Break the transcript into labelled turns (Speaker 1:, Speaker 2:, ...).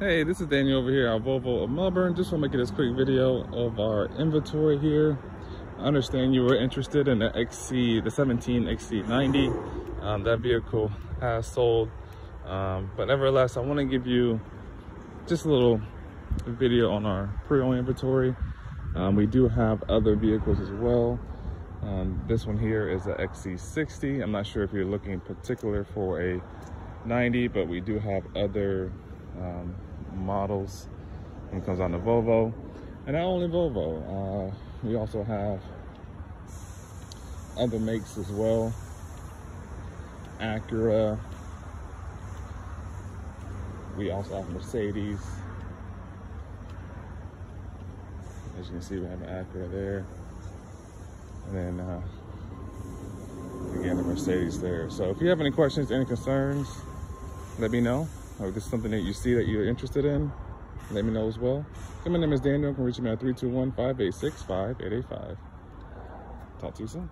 Speaker 1: Hey, this is Daniel over here at Volvo of Melbourne. Just want to make this quick video of our inventory here. I understand you were interested in the XC, the 17 XC90. Um, that vehicle has sold, um, but nevertheless, I want to give you just a little video on our pre-owned inventory. Um, we do have other vehicles as well. Um, this one here is a XC60. I'm not sure if you're looking in particular for a 90, but we do have other um, models when it comes on the Volvo. And not only Volvo, uh, we also have other makes as well. Acura. We also have Mercedes. As you can see, we have an Acura there. And then, uh, again, the Mercedes there. So if you have any questions, any concerns, let me know this is something that you see that you're interested in, let me know as well. my name is Daniel. You can reach me at 321-586-5885. Talk to you soon.